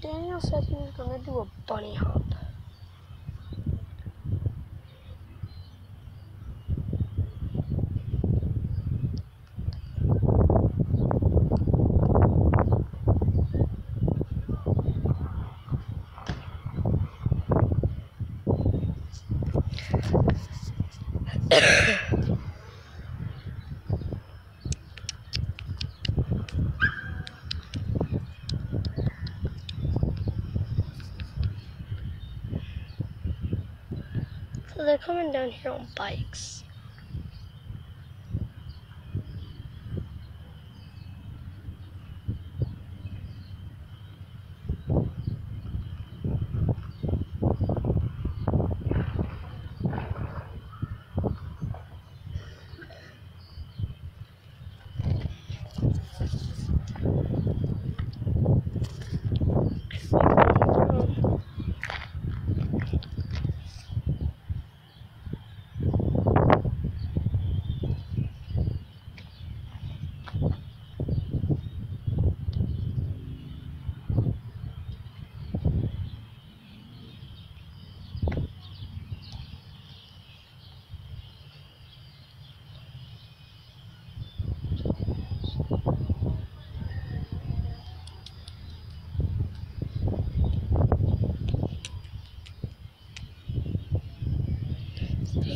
Daniel said he was gonna do a bunny hop. So they're coming down here on bikes.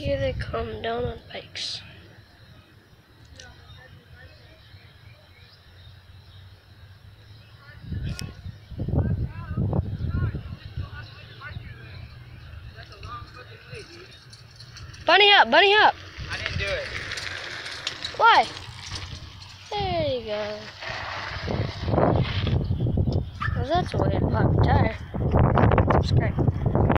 Here they come down on bikes. Bunny hop, bunny hop. I didn't do it. Why? There you go. Well, that's a way to pop a tire. Subscribe.